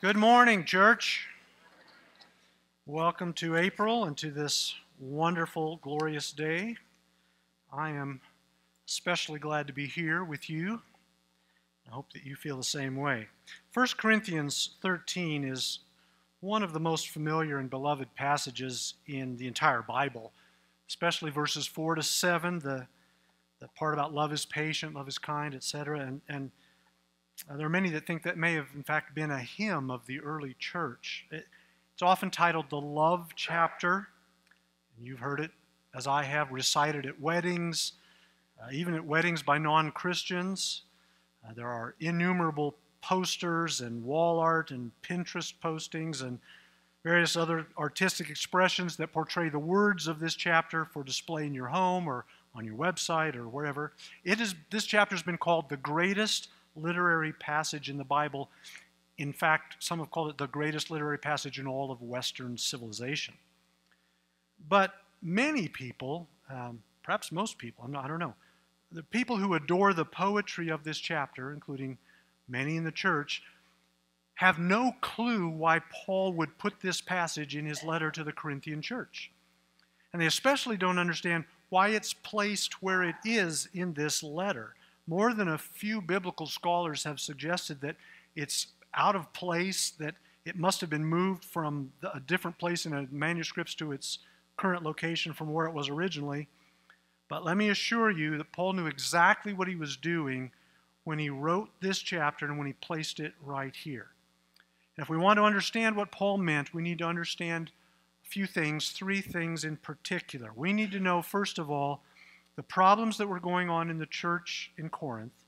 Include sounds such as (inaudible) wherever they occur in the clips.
Good morning, church. Welcome to April and to this wonderful, glorious day. I am especially glad to be here with you. I hope that you feel the same way. 1 Corinthians 13 is one of the most familiar and beloved passages in the entire Bible, especially verses 4 to 7, the, the part about love is patient, love is kind, etc. And, and uh, there are many that think that may have, in fact, been a hymn of the early church. It, it's often titled the Love Chapter. And you've heard it, as I have, recited at weddings, uh, even at weddings by non Christians. Uh, there are innumerable posters and wall art and Pinterest postings and various other artistic expressions that portray the words of this chapter for display in your home or on your website or wherever. It is, this chapter has been called the greatest literary passage in the Bible. In fact, some have called it the greatest literary passage in all of Western civilization. But many people, um, perhaps most people, not, i don't know, the people who adore the poetry of this chapter, including many in the church, have no clue why Paul would put this passage in his letter to the Corinthian church. And they especially don't understand why it's placed where it is in this letter. More than a few biblical scholars have suggested that it's out of place, that it must have been moved from a different place in a manuscripts to its current location from where it was originally. But let me assure you that Paul knew exactly what he was doing when he wrote this chapter and when he placed it right here. And if we want to understand what Paul meant, we need to understand a few things, three things in particular. We need to know, first of all, the problems that were going on in the church in Corinth.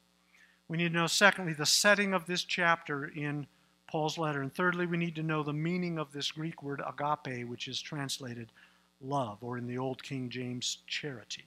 We need to know, secondly, the setting of this chapter in Paul's letter. And thirdly, we need to know the meaning of this Greek word agape, which is translated love, or in the Old King James, charity.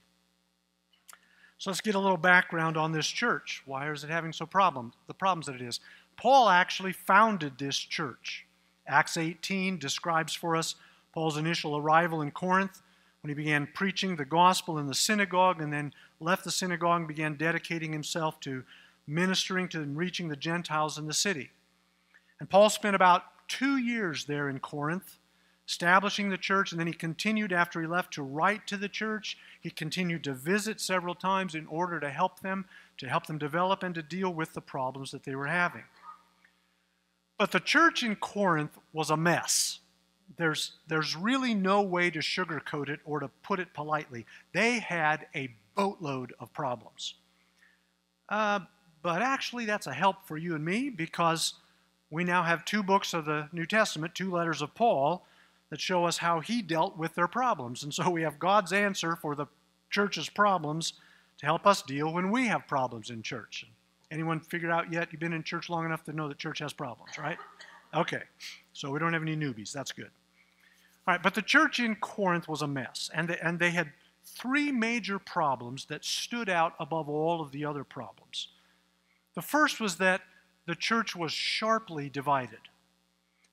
So let's get a little background on this church. Why is it having so problem? The problems that it is. Paul actually founded this church. Acts 18 describes for us Paul's initial arrival in Corinth when he began preaching the gospel in the synagogue and then left the synagogue and began dedicating himself to ministering to and reaching the Gentiles in the city. And Paul spent about two years there in Corinth, establishing the church, and then he continued after he left to write to the church. He continued to visit several times in order to help them, to help them develop and to deal with the problems that they were having. But the church in Corinth was a mess there's, there's really no way to sugarcoat it or to put it politely. They had a boatload of problems. Uh, but actually, that's a help for you and me because we now have two books of the New Testament, two letters of Paul, that show us how he dealt with their problems. And so we have God's answer for the church's problems to help us deal when we have problems in church. Anyone figured out yet? You've been in church long enough to know that church has problems, right? Okay, so we don't have any newbies. That's good. All right, but the church in Corinth was a mess, and they, and they had three major problems that stood out above all of the other problems. The first was that the church was sharply divided.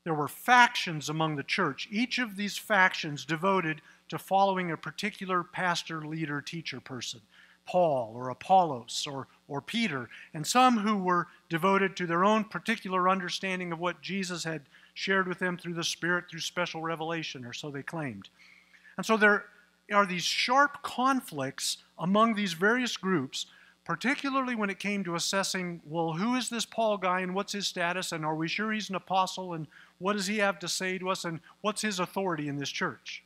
There were factions among the church, each of these factions devoted to following a particular pastor, leader, teacher person. Paul or Apollos or, or Peter, and some who were devoted to their own particular understanding of what Jesus had shared with them through the Spirit through special revelation, or so they claimed. And so there are these sharp conflicts among these various groups, particularly when it came to assessing well, who is this Paul guy and what's his status, and are we sure he's an apostle, and what does he have to say to us, and what's his authority in this church?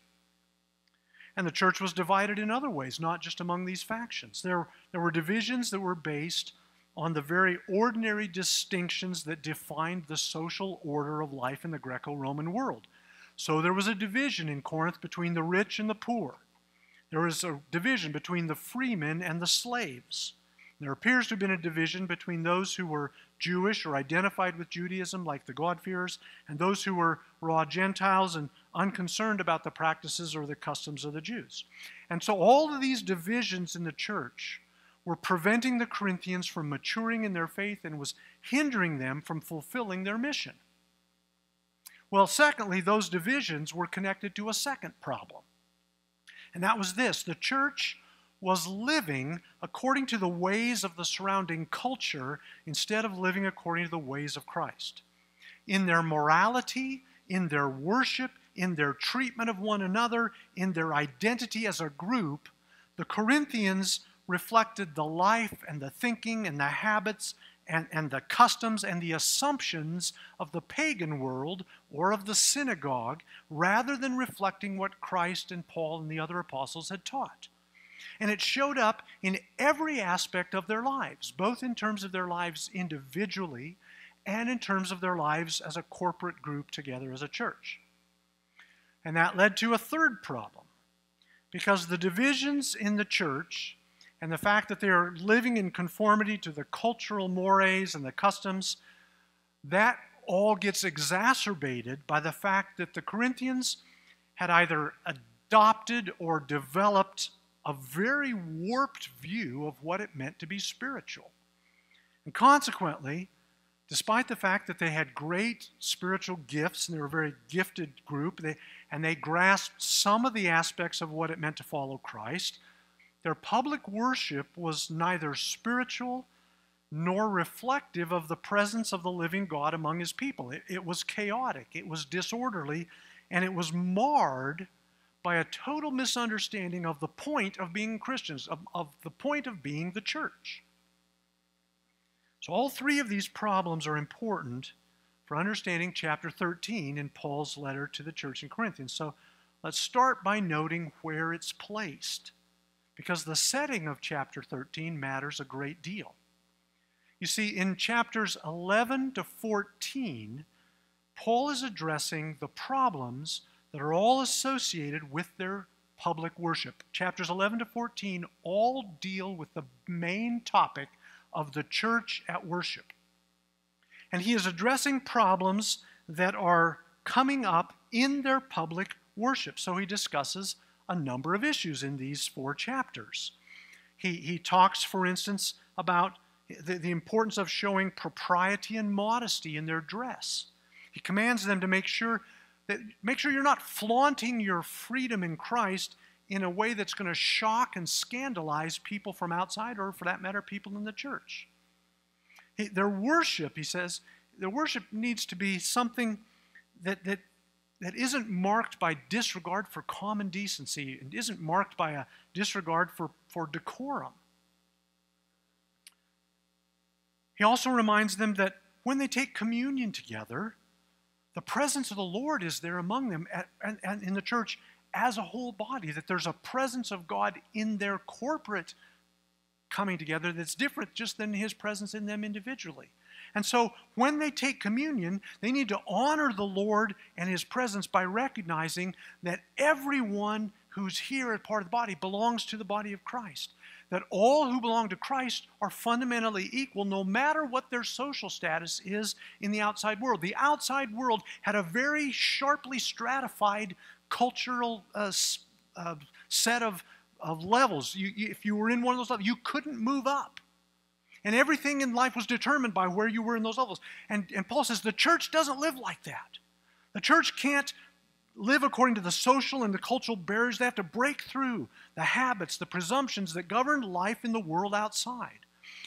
And the church was divided in other ways, not just among these factions. There, there were divisions that were based on the very ordinary distinctions that defined the social order of life in the Greco Roman world. So there was a division in Corinth between the rich and the poor. There was a division between the freemen and the slaves. There appears to have been a division between those who were Jewish or identified with Judaism, like the God-fearers, and those who were raw Gentiles and unconcerned about the practices or the customs of the Jews. And so all of these divisions in the church were preventing the Corinthians from maturing in their faith and was hindering them from fulfilling their mission. Well, secondly, those divisions were connected to a second problem. And that was this the church was living according to the ways of the surrounding culture instead of living according to the ways of Christ. in their morality, in their worship, in their treatment of one another, in their identity as a group, the Corinthians reflected the life and the thinking and the habits and, and the customs and the assumptions of the pagan world or of the synagogue rather than reflecting what Christ and Paul and the other apostles had taught. And it showed up in every aspect of their lives, both in terms of their lives individually and in terms of their lives as a corporate group together as a church. And that led to a third problem. Because the divisions in the church and the fact that they are living in conformity to the cultural mores and the customs, that all gets exacerbated by the fact that the Corinthians had either adopted or developed a very warped view of what it meant to be spiritual. And consequently, despite the fact that they had great spiritual gifts and they were a very gifted group, they, and they grasped some of the aspects of what it meant to follow Christ, their public worship was neither spiritual nor reflective of the presence of the living God among his people. It, it, was chaotic, it was disorderly, and it was marred by a total misunderstanding of the point of being Christians, of, of the point of being the church. So, all three of these problems are important for understanding chapter 13 in Paul's letter to the church in Corinthians. So, let's start by noting where it's placed because the setting of chapter 13 matters a great deal. You see, in chapters 11 to 14, Paul is addressing the problems that are all associated with their public worship. Chapters 11 to 14 all deal with the main topic of the church at worship. And he is addressing problems that are coming up in their public worship. So he discusses a number of issues in these four chapters. He, he talks, for instance, about the, the importance of showing propriety and modesty in their dress. He commands them to make sure that make sure you're not flaunting your freedom in Christ in a way that's going to shock and scandalize people from outside, or for that matter, people in the church. Their worship, he says, their worship needs to be something that, that that isn't marked by disregard for common decency and isn't marked by a disregard for, for decorum. He also reminds them that when they take communion together, the presence of the Lord is there among them at, and, and in the church as a whole body, that there's a presence of God in their corporate coming together that's different just than his presence in them individually. And so when they take communion, they need to honor the Lord and his presence by recognizing that everyone who's here as part of the body belongs to the body of Christ. That all who belong to Christ are fundamentally equal, no matter what their social status is in the outside world. The outside world had a very sharply stratified cultural uh, uh, set of, of levels. You, you, if you were in one of those levels, you couldn't move up. And everything in life was determined by where you were in those levels. And, and Paul says the church doesn't live like that. The church can't live according to the social and the cultural barriers. They have to break through the habits, the presumptions that govern life in the world outside.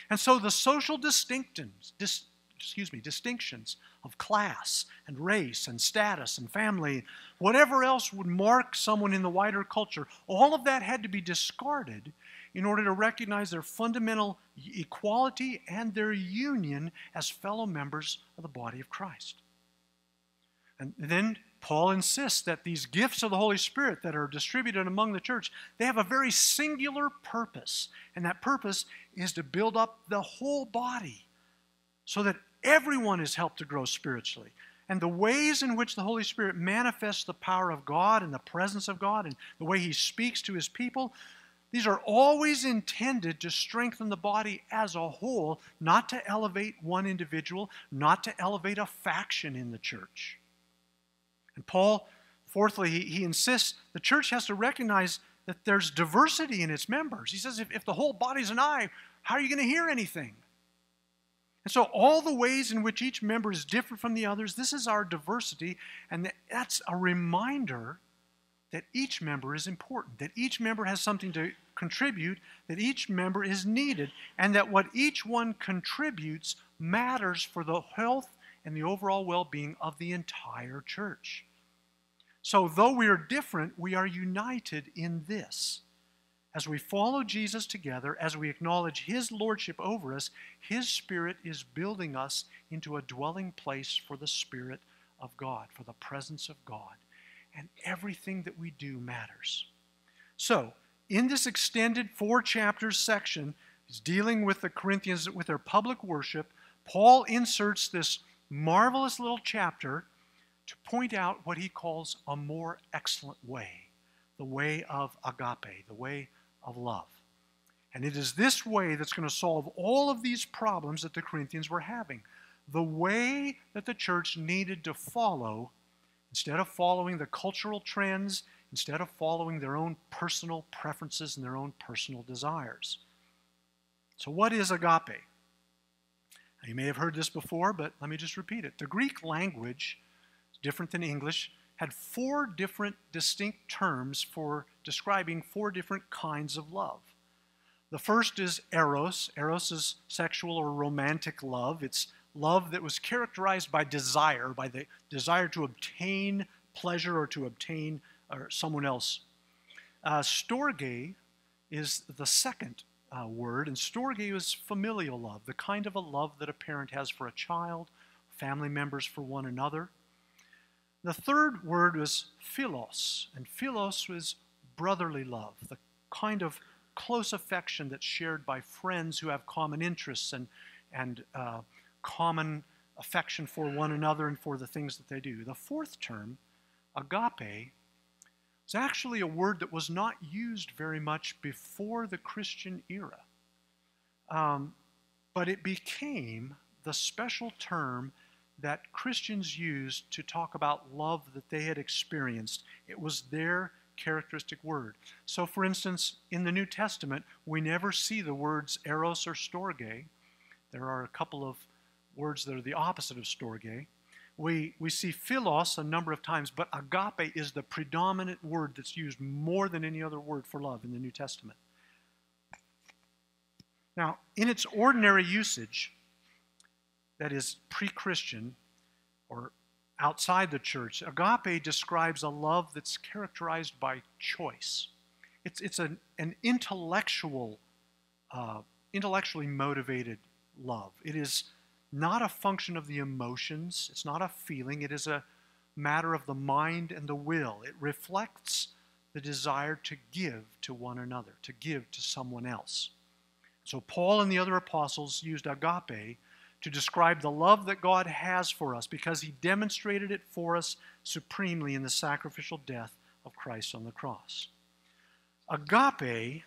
And so the social distinctions, dis, excuse me, distinctions of class and race and status and family, whatever else would mark someone in the wider culture, all of that had to be discarded in order to recognize their fundamental equality and their union as fellow members of the body of Christ. And then Paul insists that these gifts of the Holy Spirit that are distributed among the church, they have a very singular purpose. And that purpose is to build up the whole body so that everyone is helped to grow spiritually. And the ways in which the Holy Spirit manifests the power of God and the presence of God and the way He speaks to His people, these are always intended to strengthen the body as a whole, not to elevate one individual, not to elevate a faction in the church. And Paul, fourthly, he, he insists the church has to recognize that there's diversity in its members. He says if, if the whole body's an eye, how are you going to hear anything? And so, all the ways in which each member is different from the others, this is our diversity, and that's a reminder that each member is important, that each member has something to contribute, that each member is needed, and that what each one contributes matters for the health and the overall well being of the entire church. So, though we are different, we are united in this. As we follow Jesus together, as we acknowledge His Lordship over us, His Spirit is building us into a dwelling place for the Spirit of God, for the presence of God. And everything that we do matters. So, in this extended four chapters section, is dealing with the Corinthians with their public worship. Paul inserts this marvelous little chapter to point out what he calls a more excellent way the way of agape, the way of love. And it is this way that's going to solve all of these problems that the Corinthians were having. The way that the church needed to follow, instead of following the cultural trends, instead of following their own personal preferences and their own personal desires. So, what is agape? Now, you may have heard this before, but let me just repeat it. The Greek language, different than English, had four different distinct terms for describing four different kinds of love. The first is eros. Eros is sexual or romantic love. It's love that was characterized by desire, by the desire to obtain pleasure or to obtain or someone else. Uh, storge is the second uh, word, and storge is familial love, the kind of a love that a parent has for a child, family members for one another. The third word was philos, and philos was brotherly love, the kind of close affection that's shared by friends who have common interests and, and uh, common affection for one another and for the things that they do. The fourth term, agape, is actually a word that was not used very much before the Christian era. Um, but it became the special term that Christians used to talk about love that they had experienced. It was their characteristic word. So, for instance, in the New Testament, we never see the words eros or storge. There are a couple of words that are the opposite of storge. We, we see philos a number of times, but agape is the predominant word that's used more than any other word for love in the New Testament. Now, in its ordinary usage, that is pre Christian or outside the church, agape describes a love that's characterized by choice. It's, it's an, an intellectual, uh, intellectually motivated love. It is not a function of the emotions, it's not a feeling, it is a matter of the mind and the will. It reflects the desire to give to one another, to give to someone else. So, Paul and the other apostles used agape to describe the love that God has for us because he demonstrated it for us supremely in the sacrificial death of Christ on the cross. Agape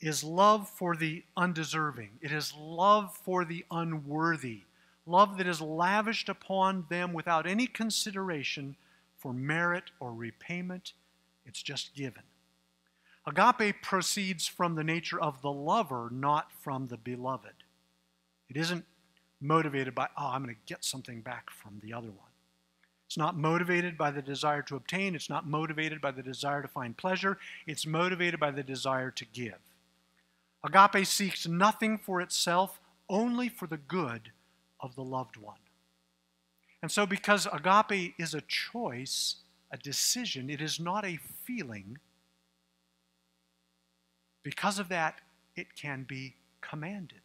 is love for the undeserving, it is love for the unworthy, love that is lavished upon them without any consideration for merit or repayment. It's just given. Agape proceeds from the nature of the lover, not from the beloved. It isn't motivated by, oh, I'm going to get something back from the other one. It's not motivated by the desire to obtain. It's not motivated by the desire to find pleasure. It's motivated by the desire to give. Agape seeks nothing for itself, only for the good of the loved one. And so, because agape is a choice, a decision, it is not a feeling, because of that, it can be commanded.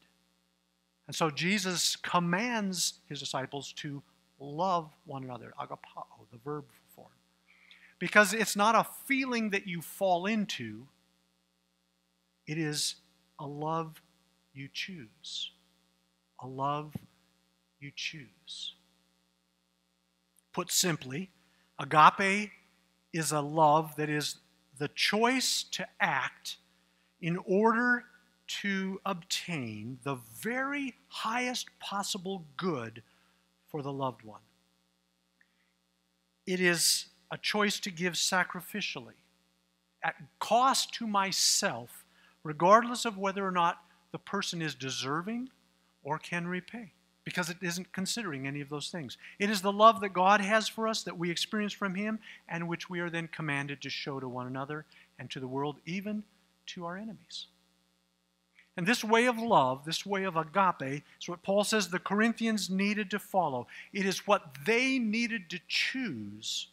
And so Jesus commands his disciples to love one another, agapao, the verb form. Because it's not a feeling that you fall into, it is a love you choose. A love you choose. Put simply, agape is a love that is the choice to act in order to obtain the very highest possible good for the loved one. It is a choice to give sacrificially, at cost to myself, regardless of whether or not the person is deserving or can repay, because it isn't considering any of those things. It is the love that God has for us that we experience from Him and which we are then commanded to show to one another and to the world, even to our enemies. And this way of love, this way of agape, is what Paul says the Corinthians needed to follow. It is what they needed to choose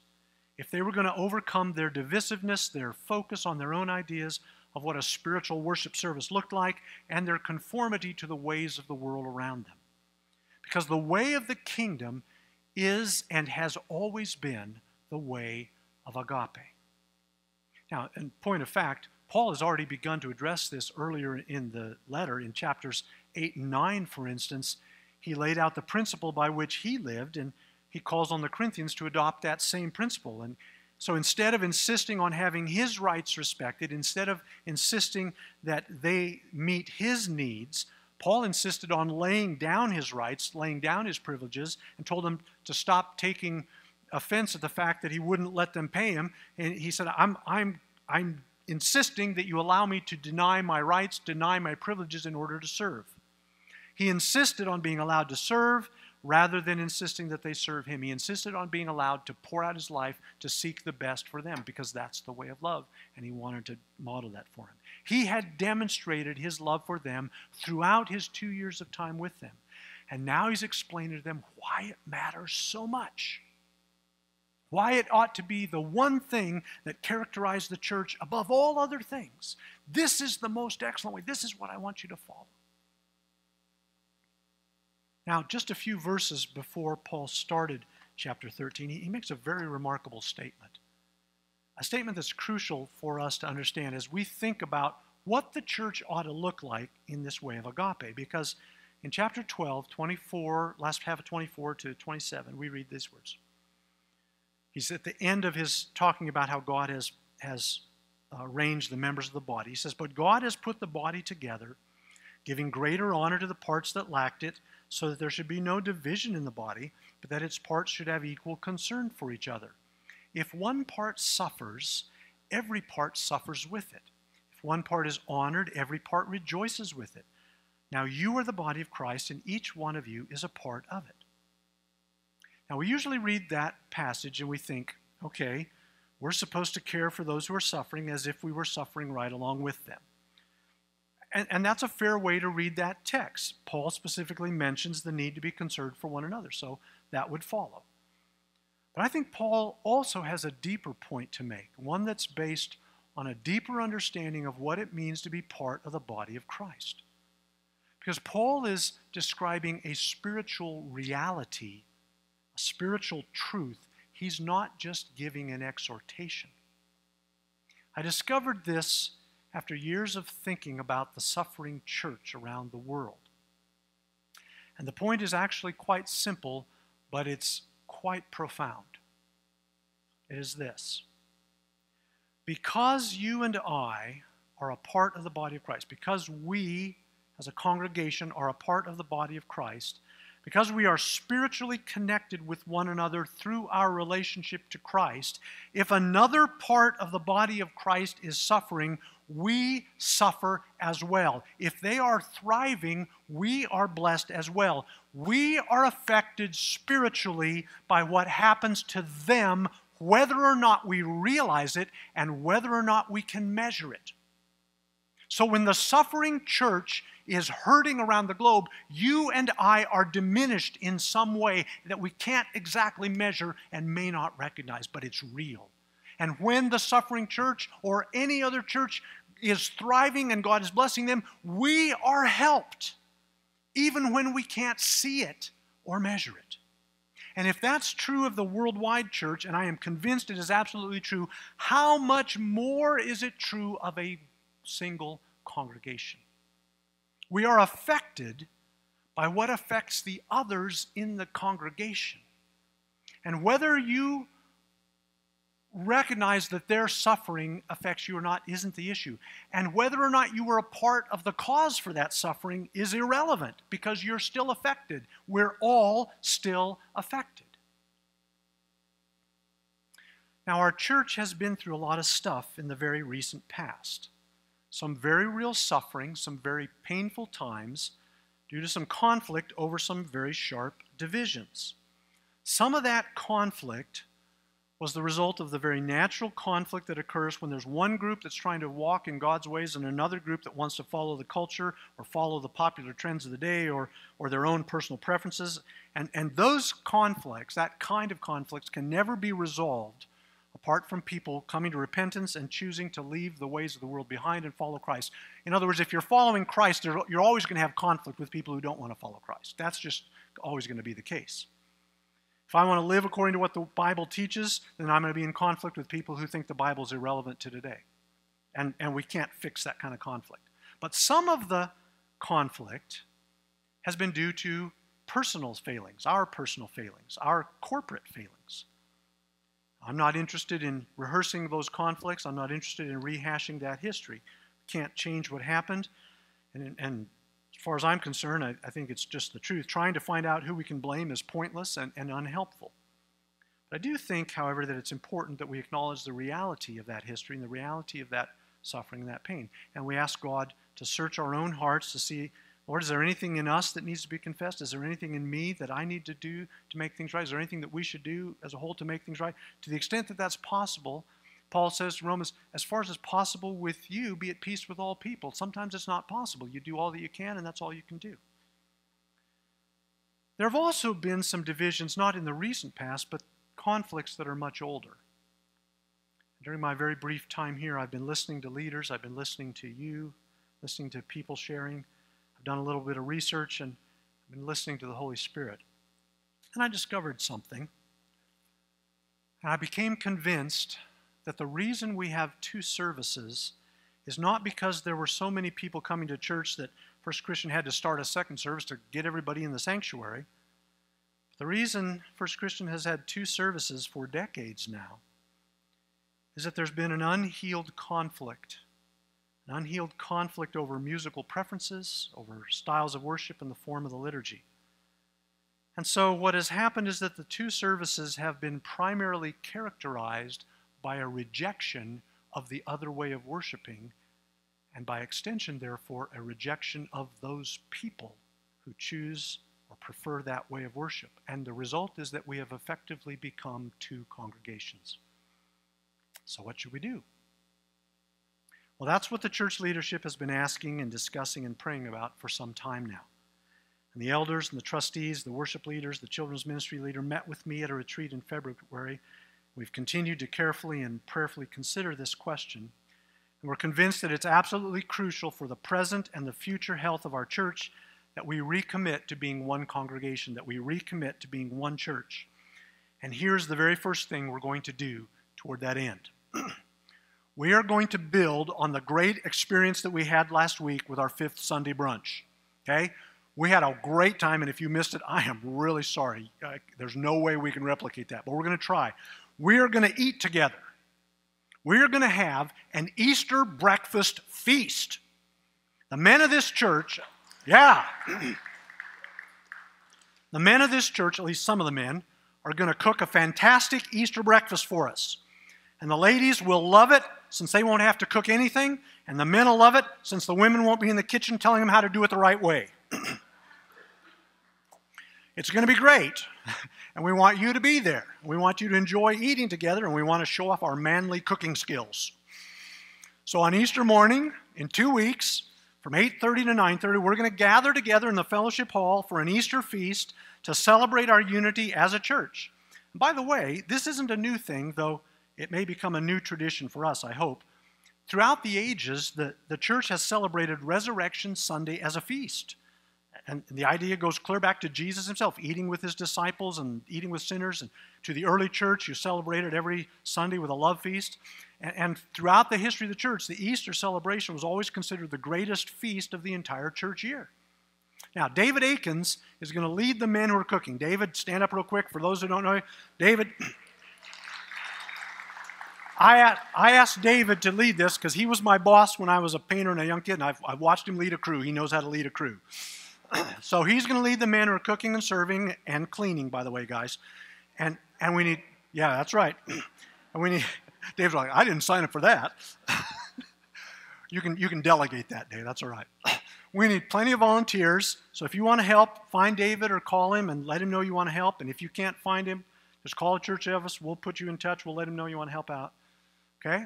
if they were going to overcome their divisiveness, their focus on their own ideas of what a spiritual worship service looked like, and their conformity to the ways of the world around them. Because the way of the kingdom is and has always been the way of agape. Now, in point of fact, Paul has already begun to address this earlier in the letter, in chapters 8 and 9, for instance. He laid out the principle by which he lived, and he calls on the Corinthians to adopt that same principle. And so instead of insisting on having his rights respected, instead of insisting that they meet his needs, Paul insisted on laying down his rights, laying down his privileges, and told them to stop taking offense at the fact that he wouldn't let them pay him. And he said, I'm, I'm, I'm insisting that you allow me to deny my rights, deny my privileges in order to serve. He insisted on being allowed to serve rather than insisting that they serve him. He insisted on being allowed to pour out his life to seek the best for them because that's the way of love, and he wanted to model that for him. He had demonstrated his love for them throughout his two years of time with them. And now he's explaining to them why it matters so much why it ought to be the one thing that characterized the church above all other things. This is the most excellent way. This is what I want you to follow. Now, just a few verses before Paul started chapter 13, he, makes a very remarkable statement. A statement that's crucial for us to understand as we think about what the church ought to look like in this way of agape. Because in chapter 12, 24, last half of 24 to 27, we read these words. He's at the end of his talking about how God has, has uh, arranged the members of the body. He says, But God has put the body together, giving greater honor to the parts that lacked it, so that there should be no division in the body, but that its parts should have equal concern for each other. If one part suffers, every part suffers with it. If one part is honored, every part rejoices with it. Now you are the body of Christ, and each one of you is a part of it. Now, we usually read that passage and we think, okay, we're supposed to care for those who are suffering as if we were suffering right along with them. And, and, that's a fair way to read that text. Paul specifically mentions the need to be concerned for one another, so that would follow. But I think Paul also has a deeper point to make, one that's based on a deeper understanding of what it means to be part of the body of Christ. Because Paul is describing a spiritual reality a spiritual truth, he's not just giving an exhortation. I discovered this after years of thinking about the suffering church around the world. And the point is actually quite simple, but it's quite profound. It is this Because you and I are a part of the body of Christ, because we as a congregation are a part of the body of Christ, because we are spiritually connected with one another through our relationship to Christ, if another part of the body of Christ is suffering, we suffer as well. If they are thriving, we are blessed as well. We are affected spiritually by what happens to them, whether or not we realize it and whether or not we can measure it. So when the suffering church is hurting around the globe, you and I are diminished in some way that we can't exactly measure and may not recognize, but it's real. And when the suffering church or any other church is thriving and God is blessing them, we are helped, even when we can't see it or measure it. And if that's true of the worldwide church, and I am convinced it is absolutely true, how much more is it true of a single congregation. We are affected by what affects the others in the congregation. And whether you recognize that their suffering affects you or not isn't the issue. And whether or not you were a part of the cause for that suffering is irrelevant because you're still affected. We're all still affected. Now, our church has been through a lot of stuff in the very recent past some very real suffering, some very painful times due to some conflict over some very sharp divisions. Some of that conflict was the result of the very natural conflict that occurs when there's one group that's trying to walk in God's ways and another group that wants to follow the culture or follow the popular trends of the day or, or their own personal preferences. And, and those conflicts, that kind of conflicts, can never be resolved apart from people coming to repentance and choosing to leave the ways of the world behind and follow Christ. In other words, if you're following Christ, you're always going to have conflict with people who don't want to follow Christ. That's just always going to be the case. If I want to live according to what the Bible teaches, then I'm going to be in conflict with people who think the Bible is irrelevant to today. And, and we can't fix that kind of conflict. But some of the conflict has been due to personal failings, our personal failings, our corporate failings. I'm not interested in rehearsing those conflicts. I'm not interested in rehashing that history. Can't change what happened. And, and as far as I'm concerned, I, I, think it's just the truth. Trying to find out who we can blame is pointless and, and unhelpful. But I do think, however, that it's important that we acknowledge the reality of that history and the reality of that suffering and that pain. And we ask God to search our own hearts to see, Lord, is there anything in us that needs to be confessed? Is there anything in me that I need to do to make things right? Is there anything that we should do as a whole to make things right? To the extent that that's possible, Paul says to Romans, as far as is possible with you, be at peace with all people. Sometimes it's not possible. You do all that you can, and that's all you can do. There have also been some divisions, not in the recent past, but conflicts that are much older. During my very brief time here, I've been listening to leaders, I've been listening to you, listening to people sharing. I've done a little bit of research, and I've been listening to the Holy Spirit. And I discovered something. And I became convinced that the reason we have two services is not because there were so many people coming to church that First Christian had to start a second service to get everybody in the sanctuary. The reason First Christian has had two services for decades now is that there's been an unhealed conflict. An unhealed conflict over musical preferences, over styles of worship, and the form of the liturgy. And so, what has happened is that the two services have been primarily characterized by a rejection of the other way of worshiping, and by extension, therefore, a rejection of those people who choose or prefer that way of worship. And the result is that we have effectively become two congregations. So, what should we do? Well, that's what the church leadership has been asking and discussing and praying about for some time now. And the elders and the trustees, the worship leaders, the children's ministry leader met with me at a retreat in February We've continued to carefully and prayerfully consider this question, and we're convinced that it's absolutely crucial for the present and the future health of our church that we recommit to being one congregation, that we recommit to being one church. And here's the very first thing we're going to do toward that end. (clears throat) we are going to build on the great experience that we had last week with our fifth Sunday brunch. Okay? We had a great time, and if you missed it, I am really sorry. Uh, there's no way we can replicate that, but we're going to try we are going to eat together. We are going to have an Easter breakfast feast. The men of this church, yeah, the men of this church, at least some of the men, are going to cook a fantastic Easter breakfast for us. And the ladies will love it since they won't have to cook anything, and the men will love it since the women won't be in the kitchen telling them how to do it the right way. (clears throat) it's going to be great. (laughs) And we want you to be there. We want you to enjoy eating together, and we want to show off our manly cooking skills. So on Easter morning, in two weeks, from 8:30 to 9:30, we're going to gather together in the fellowship hall for an Easter feast to celebrate our unity as a church. And by the way, this isn't a new thing, though it may become a new tradition for us, I hope. Throughout the ages, the, the church has celebrated Resurrection Sunday as a feast. And the idea goes clear back to Jesus himself, eating with his disciples and eating with sinners. And to the early church, you celebrated every Sunday with a love feast. And, and, throughout the history of the church, the Easter celebration was always considered the greatest feast of the entire church year. Now, David Akins is going to lead the men who are cooking. David, stand up real quick for those who don't know. David, (clears throat) I, I asked David to lead this because he was my boss when I was a painter and a young kid, and I've, I've watched him lead a crew. He knows how to lead a crew. (clears throat) so he's going to lead the men who are cooking and serving and cleaning, by the way, guys. And, and we need, yeah, that's right. (clears throat) and we need, (laughs) Dave's like, I didn't sign up for that. (laughs) you, can, you can delegate that, Dave. That's all right. (clears throat) we need plenty of volunteers. So if you want to help, find David or call him and let him know you want to help. And if you can't find him, Just call a church office. We'll put you in touch. We'll let him know you want to help out. Okay?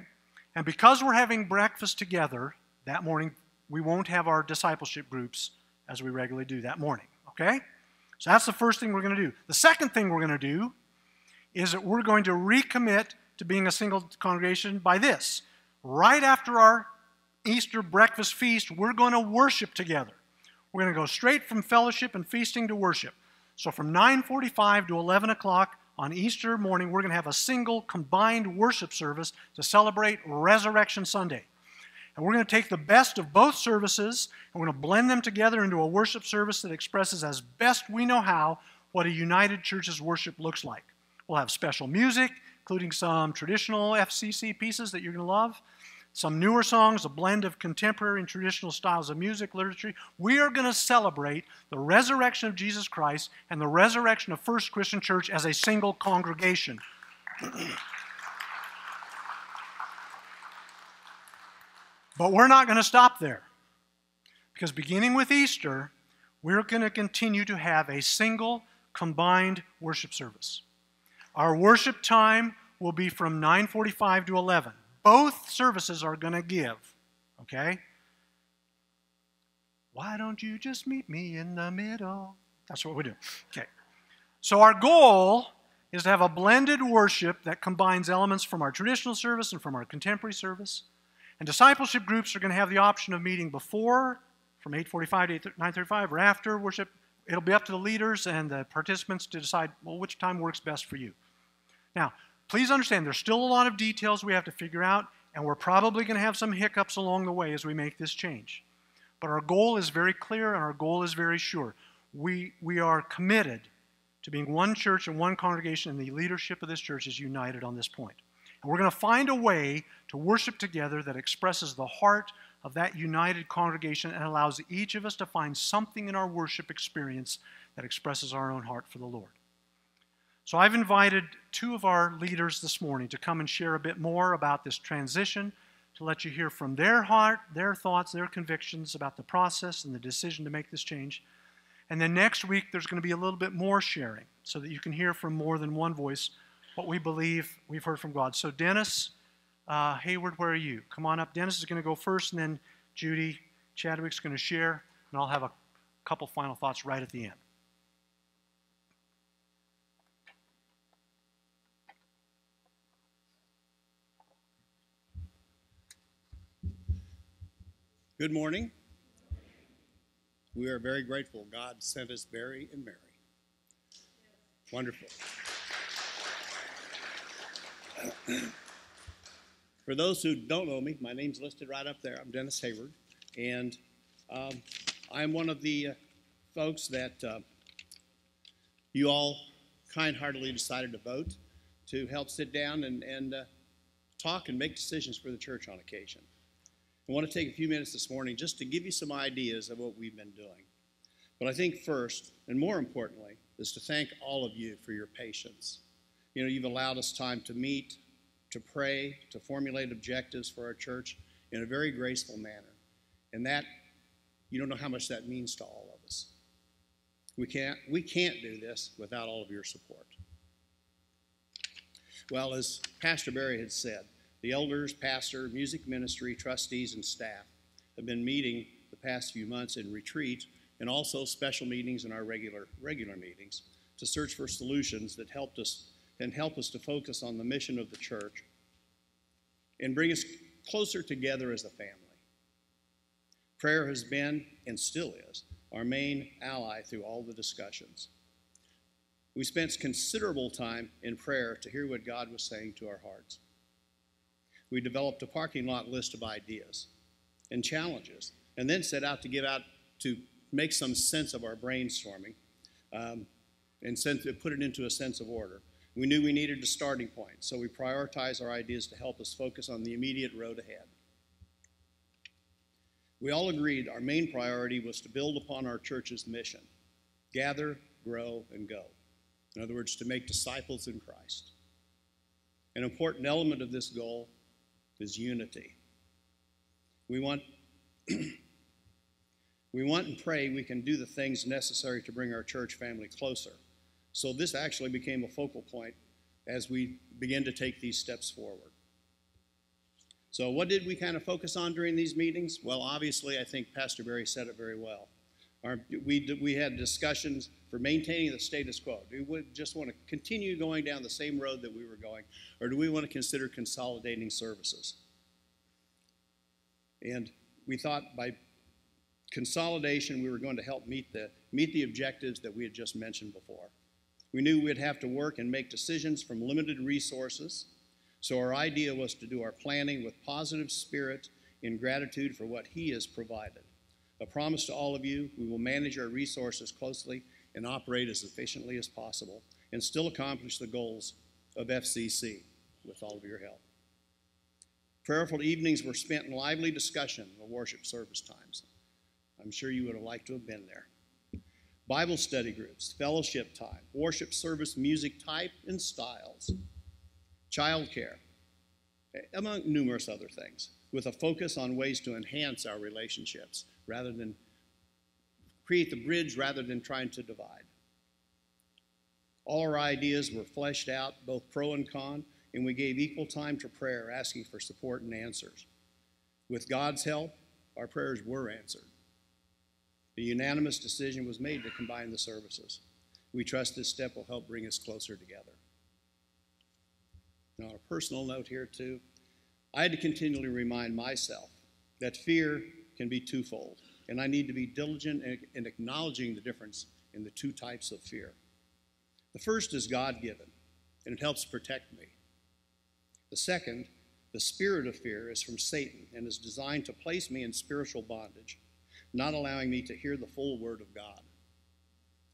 And because we're having breakfast together that morning, we won't have our discipleship groups as we regularly do that morning. Okay? So that's the first thing we're going to do. The second thing we're going to do is that we're going to recommit to being a single congregation by this. Right after our Easter breakfast feast, we're going to worship together. We're going to go straight from fellowship and feasting to worship. So from 9:45 to 11 o'clock on Easter morning, we're going to have a single combined worship service to celebrate Resurrection Sunday. And we're going to take the best of both services and we're going to blend them together into a worship service that expresses as best we know how what a united church's worship looks like. We'll have special music, including some traditional FCC pieces that you're going to love, some newer songs, a blend of contemporary and traditional styles of music, literature. We are going to celebrate the resurrection of Jesus Christ and the resurrection of First Christian Church as a single congregation. (clears throat) but we're not going to stop there. Because beginning with Easter, we're going to continue to have a single combined worship service. Our worship time will be from 9:45 to 11. Both services are going to give, okay? Why don't you just meet me in the middle? That's what we do. Okay. So our goal is to have a blended worship that combines elements from our traditional service and from our contemporary service. And discipleship groups are going to have the option of meeting before from 8:45 to 9:35 or after worship. It'll be up to the leaders and the participants to decide well which time works best for you. Now, please understand there's still a lot of details we have to figure out, and we're probably going to have some hiccups along the way as we make this change. But our goal is very clear and our goal is very sure. We, we are committed to being one church and one congregation, and the leadership of this church is united on this point. And we're going to find a way to worship together that expresses the heart of that united congregation and allows each of us to find something in our worship experience that expresses our own heart for the Lord. So I've invited two of our leaders this morning to come and share a bit more about this transition, to let you hear from their heart, their thoughts, their convictions about the process and the decision to make this change. And then next week, there's going to be a little bit more sharing so that you can hear from more than one voice what we believe we've heard from God. So, Dennis uh, Hayward, where are you? Come on up. Dennis is going to go first, and then Judy Chadwick's going to share, and I'll have a couple final thoughts right at the end. Good morning. We are very grateful God sent us Barry and Mary. Wonderful. For those who don't know me, my name's listed right up there. I'm Dennis Hayward, and um, I'm one of the uh, folks that uh, you all kind-heartedly decided to vote to help sit down and, and uh, talk and make decisions for the church on occasion. I want to take a few minutes this morning just to give you some ideas of what we've been doing. But I think first, and more importantly, is to thank all of you for your patience. You know, you've allowed us time to meet, to pray, to formulate objectives for our church in a very graceful manner. And that, you don't know how much that means to all of us. We can't, we can't do this without all of your support. Well, as Pastor Barry had said, the elders, pastor, music ministry, trustees, and staff have been meeting the past few months in retreat and also special meetings in our regular, regular meetings to search for solutions that helped us and help us to focus on the mission of the church and bring us closer together as a family. Prayer has been and still is our main ally through all the discussions. We spent considerable time in prayer to hear what God was saying to our hearts we developed a parking lot list of ideas and challenges, and then set out to get out to make some sense of our brainstorming um, and put it into a sense of order. We knew we needed a starting point, so we prioritized our ideas to help us focus on the immediate road ahead. We all agreed our main priority was to build upon our church's mission gather, grow, and go. In other words, to make disciples in Christ. An important element of this goal is unity. We want, (clears throat) we want and pray we can do the things necessary to bring our church family closer. So this actually became a focal point as we begin to take these steps forward. So, what did we kind of focus on during these meetings? Well, obviously, I think Pastor Barry said it very well. Our, we, we had discussions for maintaining the status quo. Do we just want to continue going down the same road that we were going, or do we want to consider consolidating services? And we thought by consolidation, we were going to help meet the, meet the objectives that we had just mentioned before. We knew we'd have to work and make decisions from limited resources, so our idea was to do our planning with positive spirit in gratitude for what He has provided. A promise to all of you we will manage our resources closely and operate as efficiently as possible and still accomplish the goals of FCC with all of your help. Prayerful evenings were spent in lively discussion of worship service times. I'm sure you would have liked to have been there. Bible study groups, fellowship time, worship service music type and styles, childcare, among numerous other things, with a focus on ways to enhance our relationships rather than create the bridge rather than trying to divide. All our ideas were fleshed out, both pro and con, and we gave equal time to prayer, asking for support and answers. With God's help, our prayers were answered. The unanimous decision was made to combine the services. We trust this step will help bring us closer together. Now, on a personal note here, too, I had to continually remind myself that fear can be twofold, and I need to be diligent in acknowledging the difference in the two types of fear. The first is God given, and it helps protect me. The second, the spirit of fear, is from Satan and is designed to place me in spiritual bondage, not allowing me to hear the full word of God.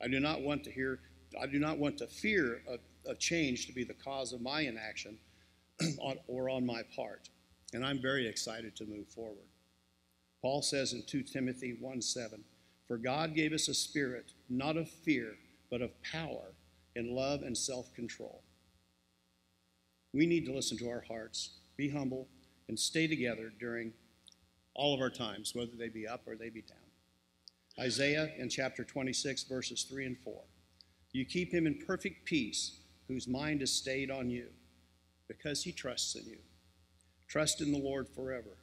I do not want to hear, I do not want to fear a, a change to be the cause of my inaction (clears throat) or on my part. And I'm very excited to move forward. Paul says in 2 Timothy 1 7, For God gave us a spirit, not of fear, but of power, and love and self control. We need to listen to our hearts, be humble, and stay together during all of our times, whether they be up or they be down. Isaiah in chapter 26, verses 3 and 4. You keep him in perfect peace, whose mind is stayed on you, because he trusts in you. Trust in the Lord forever,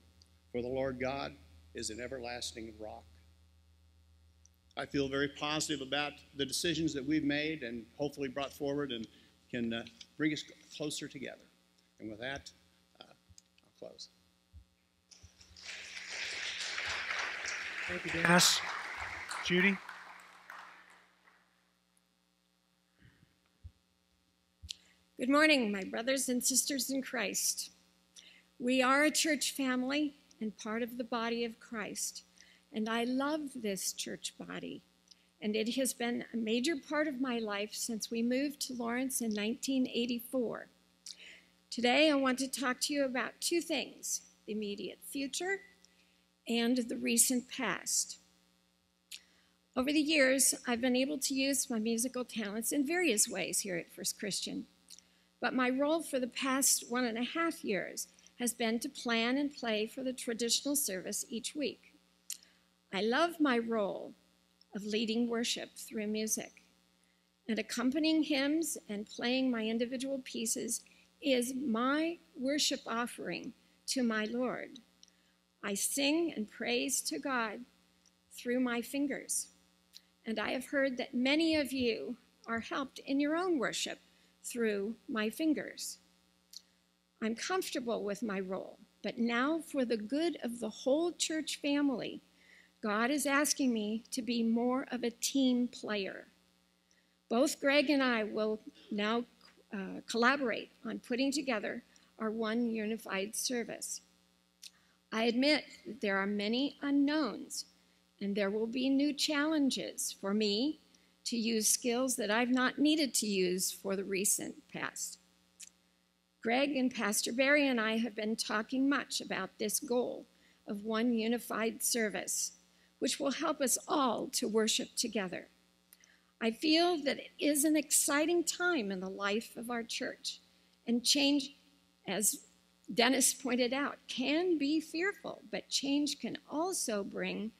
for the Lord God is an everlasting rock. I feel very positive about the decisions that we've made and hopefully brought forward and can uh, bring us closer together. And with that, uh, I'll close. Thank you, Dennis. Judy? Good morning, my brothers and sisters in Christ. We are a church family and part of the body of Christ, and I love this church body and it has been a major part of my life since we moved to Lawrence in 1984. Today, I want to talk to you about two things the immediate future and the recent past. Over the years, I've been able to use my musical talents in various ways here at First Christian, but my role for the past one and a half years has been to plan and play for the traditional service each week. I love my role of leading worship through music. And accompanying hymns and playing my individual pieces is my worship offering to my Lord. I sing and praise to God through my fingers. And I have heard that many of you are helped in your own worship through my fingers. I'm comfortable with my role, but now for the good of the whole church family, God is asking me to be more of a team player. Both Greg and I will now uh, collaborate on putting together our one unified service. I admit that there are many unknowns, and there will be new challenges for me to use skills that I've not needed to use for the recent past. Greg and Pastor Barry and I have been talking much about this goal of one unified service which will help us all to worship together. I feel that it is an exciting time in the life of our church, and change, as Dennis pointed out, can be fearful, but change can also bring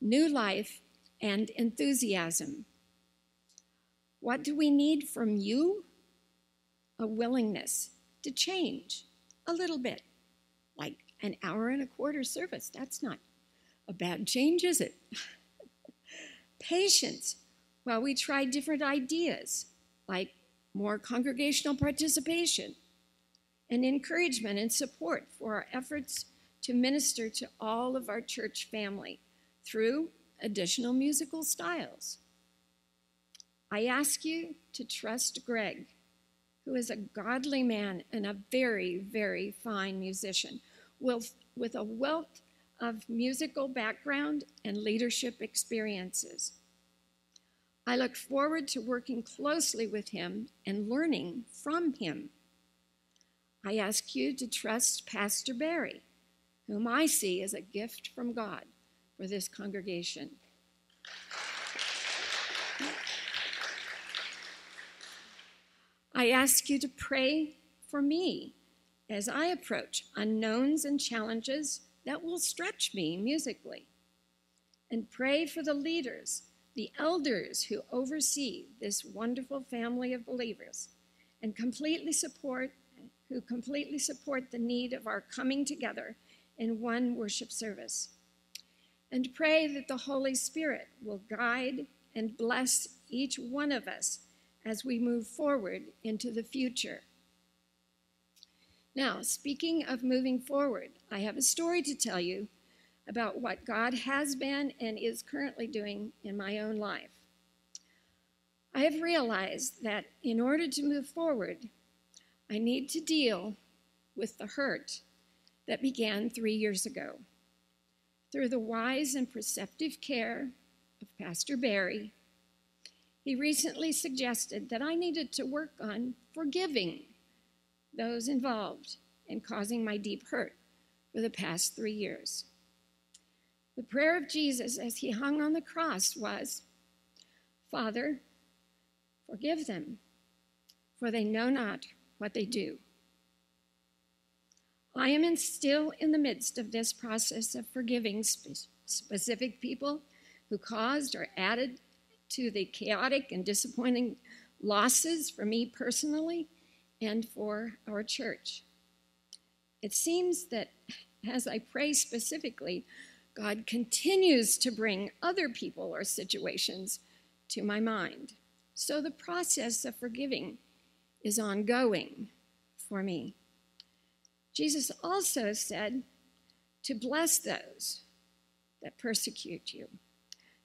new life and enthusiasm. What do we need from you? a willingness to change a little bit, like an hour and a quarter service. That's not a bad change, is it? (laughs) Patience while we try different ideas, like more congregational participation, and encouragement and support for our efforts to minister to all of our church family through additional musical styles. I ask you to trust Greg, who is a godly man and a very, very fine musician, with, with a wealth of musical background and leadership experiences. I look forward to working closely with him and learning from him. I ask you to trust Pastor Barry, whom I see as a gift from God for this congregation. I ask you to pray for me as I approach unknowns and challenges that will stretch me musically. And pray for the leaders, the elders who oversee this wonderful family of believers and completely support who completely support the need of our coming together in one worship service. And pray that the Holy Spirit will guide and bless each one of us as we move forward into the future. Now, speaking of moving forward, I have a story to tell you about what God has been and is currently doing in my own life. I have realized that in order to move forward, I need to deal with the hurt that began three years ago. Through the wise and perceptive care of Pastor Barry, he recently suggested that I needed to work on forgiving those involved in causing my deep hurt for the past three years. The prayer of Jesus as he hung on the cross was Father, forgive them, for they know not what they do. I am in still in the midst of this process of forgiving spe- specific people who caused or added to the chaotic and disappointing losses for me personally and for our church. It seems that as I pray specifically, God continues to bring other people or situations to my mind. So the process of forgiving is ongoing for me. Jesus also said to bless those that persecute you.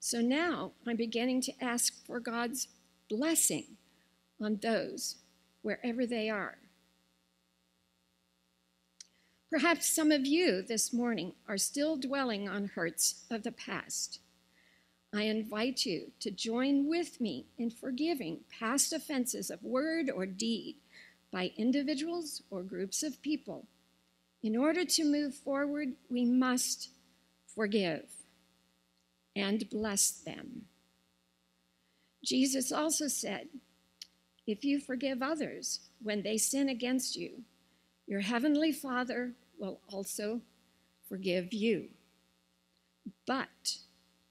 So now I'm beginning to ask for God's blessing on those wherever they are. Perhaps some of you this morning are still dwelling on hurts of the past. I invite you to join with me in forgiving past offenses of word or deed by individuals or groups of people. In order to move forward, we must forgive and bless them. Jesus also said, If you forgive others when they sin against you, your heavenly Father will also forgive you. But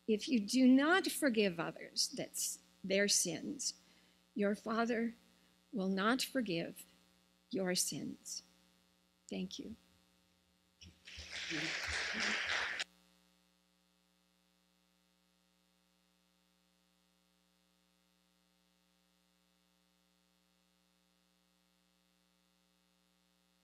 if you do not forgive others that's their sins, your Father will not forgive your sins. Thank you.